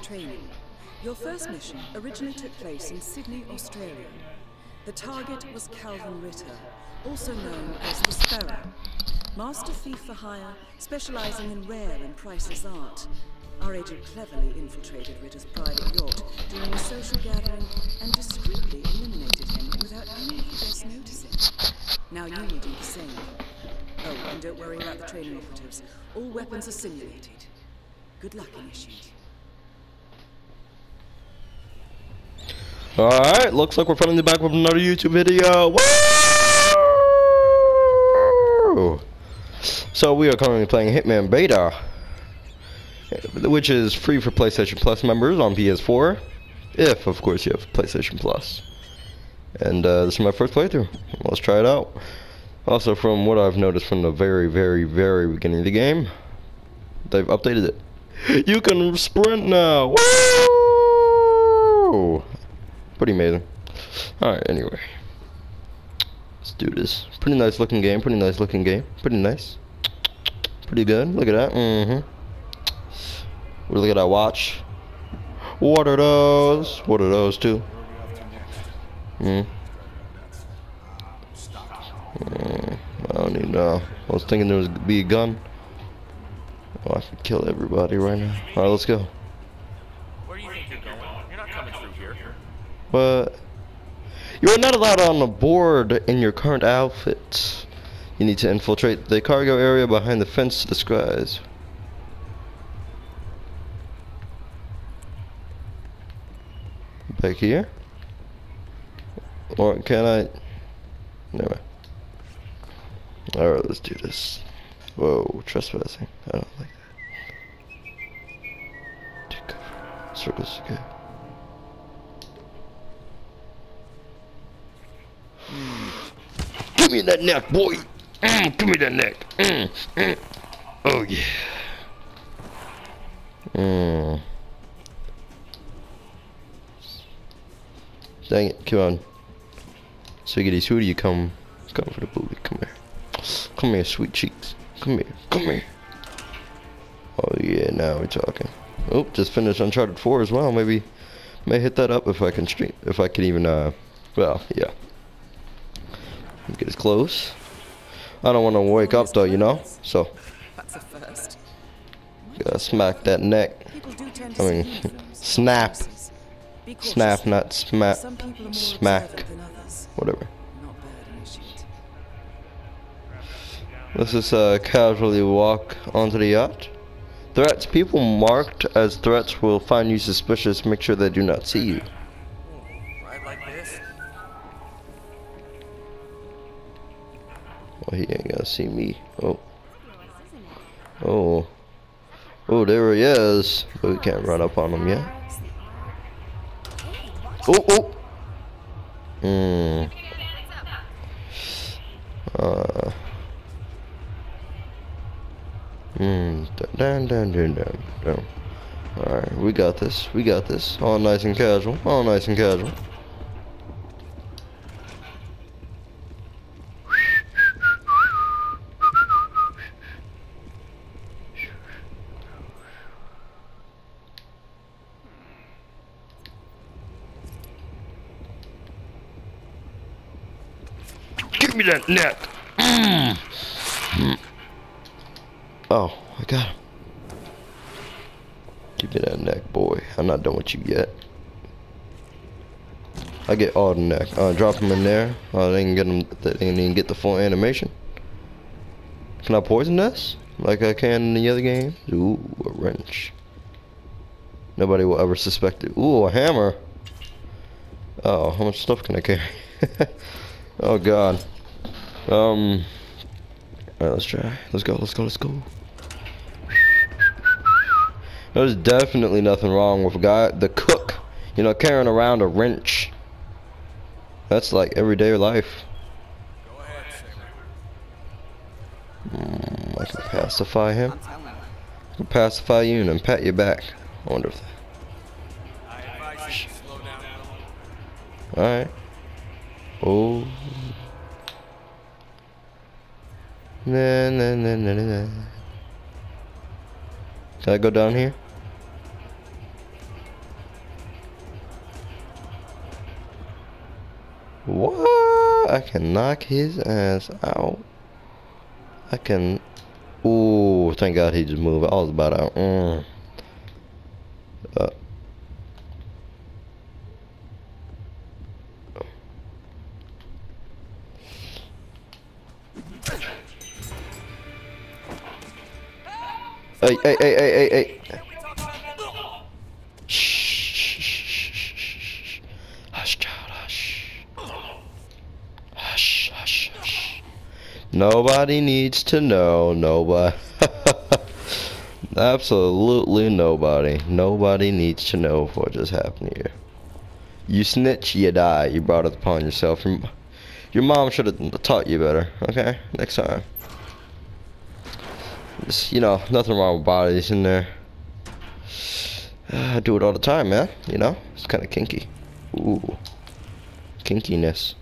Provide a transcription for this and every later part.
Training. Your first mission originally took place in Sydney, Australia. The target was Kalvin Ritter, also known as the Sparrow. Master thief for hire, specializing in rare and priceless art. Our agent cleverly infiltrated Ritter's private yacht during a social gathering and discreetly eliminated him without any of the guests noticing. Now you will do the same. Oh, and don't worry about the training operatives. All weapons are simulated. Good luck, Initiate. Alright, looks like we're finally back with another YouTube video. Woo! So we are currently playing Hitman Beta, which is free for PlayStation Plus members on PS4, if of course you have PlayStation Plus. And uh, this is my first playthrough. Let's try it out. Also, from what I've noticed from the very, very, very beginning of the game, they've updated it. You can sprint now. Woo! Pretty amazing. Alright, anyway. Let's do this. Pretty nice looking game, pretty nice looking game. Pretty nice. Pretty good. Look at that. Mm-hmm. Look at that watch. What are those? What are those too? Hmm. Mm, I don't even know. I was thinking there was be a gun. Oh, I could kill everybody right now. Alright, let's go. But you are not allowed on the board in your current outfit. You need to infiltrate the cargo area behind the fence to skies. Back here? Or can I? Never. Alright, let's do this. Whoa, trespassing. I don't like that. Circles, okay. Give me that neck, boy. Mm, give me that neck. Mm, mm. Oh yeah. Mm. Dang it! Come on. Swiggity swooty, you come, come for the booty. Come here. Come here, sweet cheeks. Come here. Come here. Oh yeah, now we're talking. Oh, just finished Uncharted 4 as well. Maybe, may hit that up if I can stream, if I can even. Uh, well, yeah. Get as close. I don't want to wake up though, you know. So That's a first. gotta smack that neck. People do tend to I mean, snap, snap, not smack, Some people are more smack, observant than others. whatever. Not bad, Initiate. Let's just uh, casually walk onto the yacht. Threats. People marked as threats will find you suspicious. Make sure they do not see you. Well, he ain't gonna see me. Oh. Oh. Oh, there he is. But we can't run up on him yet. Oh, oh. Hmm. Uh. Hmm. Dun dun dun dun dun. Alright, we got this. We got this. All nice and casual. All nice and casual. Give me that neck. Oh, I got him. Give me that neck, boy. I'm not done with you yet. I get all the neck. Uh, drop him in there. Oh, they can get him. They didn't even get the full animation. Can I poison this like I can in the other game? Ooh, a wrench. Nobody will ever suspect it. Ooh, a hammer. Oh, how much stuff can I carry? oh God. Um. Alright, let's try. Let's go. Let's go. Let's go. There's definitely nothing wrong with a guy, the cook, you know, carrying around a wrench. That's like everyday life. Go ahead, Sailor. Mm, I can pacify him. I can pacify you and then pat your back. I wonder if. I advise you to slow down. Alright. Oh. Na na na na na. Did I go down here? What? I can knock his ass out. I can. Ooh, thank God he just moved. I was about out. Mm. Uh. Hey, hey, hey, hey, hey, hey. Shh, shh, shh, shh, shh. Hush, child, hush. Hush, hush, hush. Nobody needs to know. Nobody. Absolutely nobody. Nobody needs to know what just happened here. You snitch, you die. You brought it upon yourself. Your, your mom should have taught you better. Okay, next time. Just, you know, nothing wrong with bodies in there. I do it all the time, man. You know, it's kind of kinky. Ooh, kinkiness.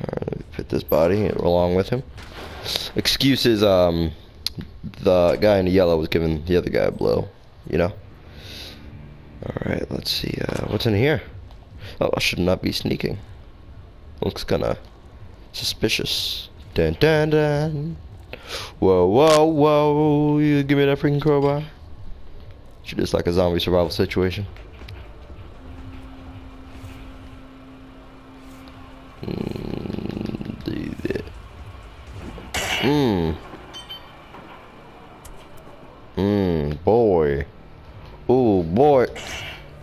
Alright, let me put this body along with him. Excuses, um, the guy in the yellow was giving the other guy a blow, you know? Alright, let's see, uh, what's in here? Oh, I should not be sneaking. Looks kinda suspicious. Dun dun dun. Whoa, whoa, whoa, you give me that freaking crowbar? Shoot, it's like a zombie survival situation. Mm. Mmm. Mmm, boy. Ooh, boy.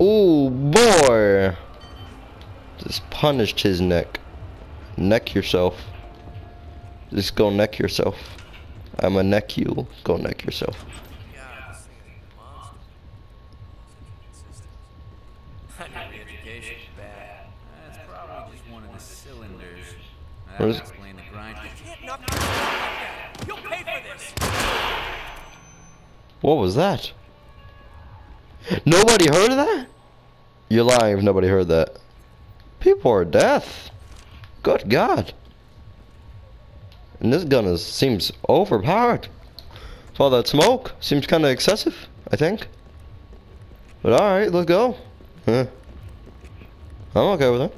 Ooh, boy. Just punished his neck. Neck yourself. Just go neck yourself. I'm a neck you. Go neck yourself. I know the bad. That's probably just one of the cylinders. That What would the grind. You'll pay for this. What was that? Nobody heard of that? You're lying if nobody heard that. People are deaf. Good God. And this gun is seems overpowered. With all that smoke, seems kind of excessive, I think. But alright, let's go. Huh. I'm okay with it.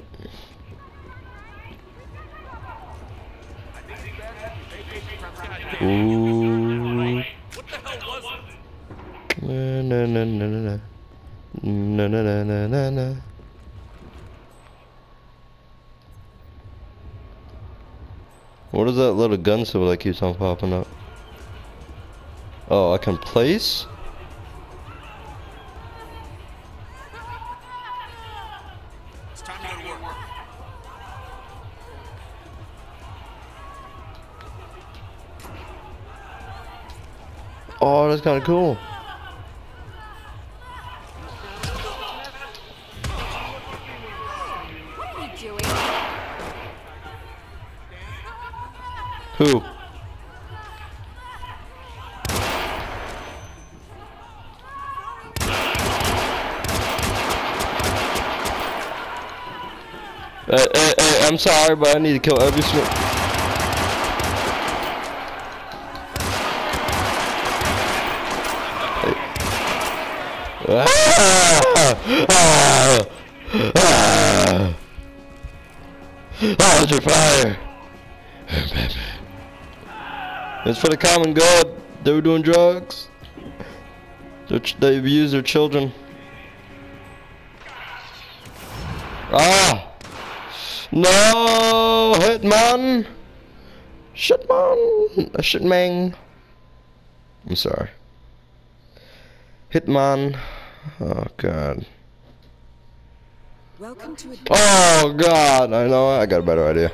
Ooh. Na na na na na na. Na na na na na na. What is that little gun symbol that keeps on popping up? Oh, I can place? It's time to go to work. Oh, that's kind of cool. What are you doing? Who? Hey, hey, hey, I'm sorry, but I need to kill every single. Ah! Ah! Ah! It's your fire! It's for the common good. They were doing drugs. They abused their children. Ah! No! Hitman! Shitman! Shitman! I'm sorry. Hitman. Oh, God. Welcome to Oh, God! I know, I got a better idea.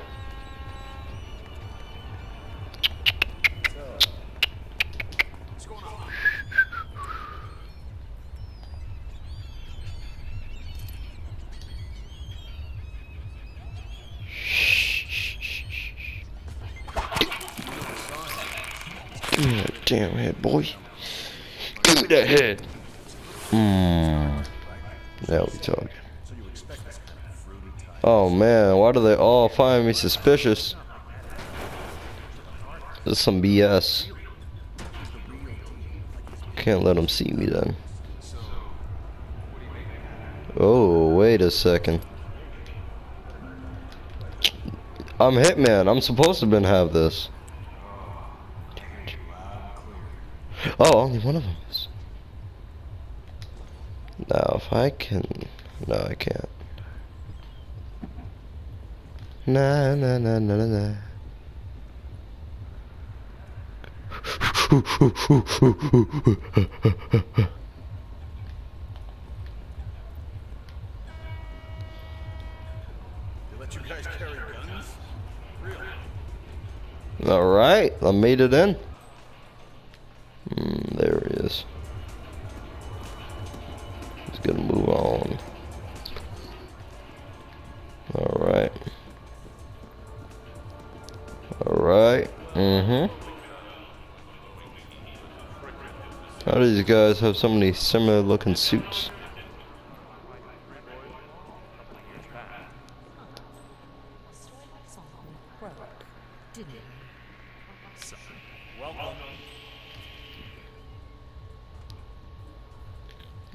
Boy. Give me that head. Mmm. Now we talking. Oh man, why do they all find me suspicious? This is some BS. Can't let them see me then. Oh, wait a second. I'm Hitman. I'm supposed to been have this. Oh, only one of them is. Now, if I can... No, I can't. Na na na na na na. They let you guys carry guns? Really? Alright, I made it in. Guys have so many similar looking suits?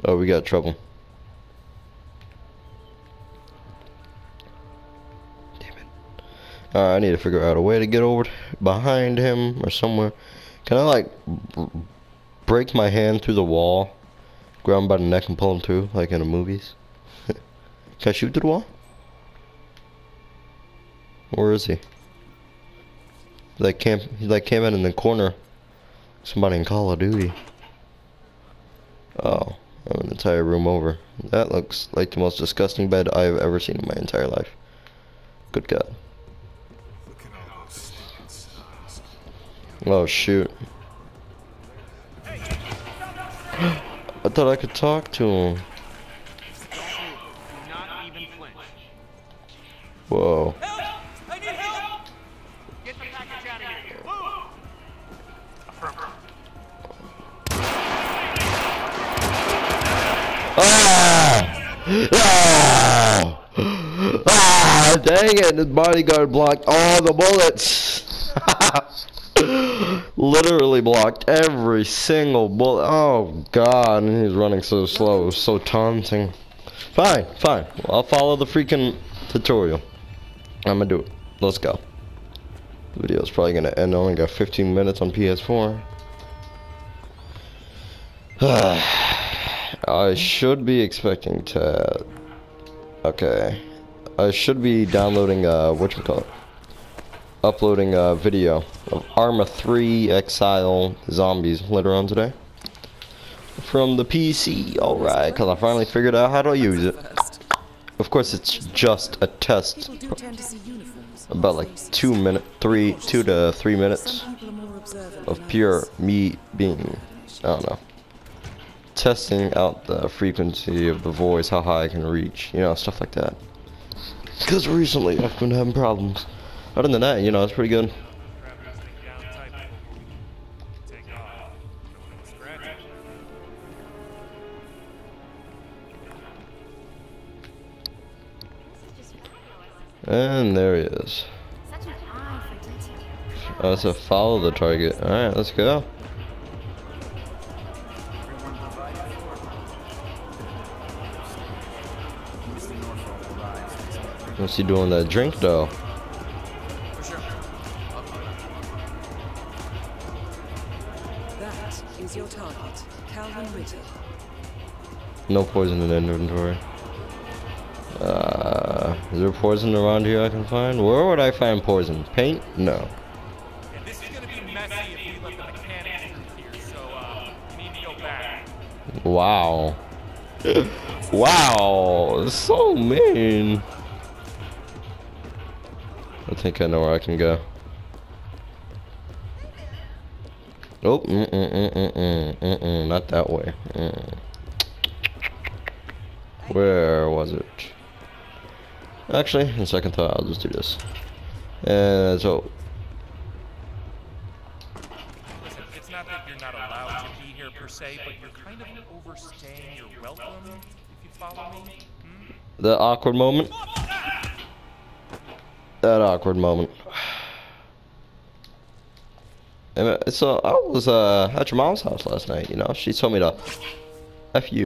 Oh, we got trouble. Damn it. Alright, I need to figure out a way to get over behind him or somewhere. Can I, like, break my hand through the wall, grab him by the neck and pull him through, like in the movies? Can I shoot through the wall? Where is he? Like camp. He's like camping in the corner. Somebody in Call of Duty. Oh, I'm an entire room over. That looks like the most disgusting bed I have ever seen in my entire life. Good God. Oh shoot. I thought I could talk to him. Whoa. Help! I need help! Get the package out of here. Move! Ah! Ah! Ah! Dang it! His bodyguard blocked all the bullets. Literally blocked every single bullet. Oh God! And he's running so slow, it was so taunting. Fine, fine. Well, I'll follow the freaking tutorial. I'm gonna do it. Let's go. The video's probably gonna end. Only got 15 minutes on PS4. I should be expecting to. Okay, I should be downloading uh, what you call it, uploading a video of Arma 3 Exile Zombies later on today from the PC. All right, because I finally figured out how to use it. Of course, it's just a test. people do tend to see uniforms. on About like two minute, three, two to three minutes Some people are more observant of pure me being, I don't know, testing out the frequency of the voice, how high I can reach, you know, stuff like that. Because recently I've been having problems. Other than that, you know, it's pretty good. And there he is. Oh, a follow the target. Alright, let's go. What's he doing that drink though? No poison in the inventory. Uh, is there poison around here I can find? Where would I find poison? Paint? No. And this is gonna be messy if we let the mechanics through here, so uh, you need to go back. Wow. wow. So mean. I think I know where I can go. Oh, mm mm mm mm mm mm mm, not that way. Mm. Where was it? Actually, in second thought, I'll just do this. And so, Listen, it's not that you're not allowed to be here per se, but you're kind of overstaying your welcome, if you follow me. Hmm? the awkward moment. That awkward moment. And, uh, So I was uh, at your mom's house last night. You know, she told me to f you.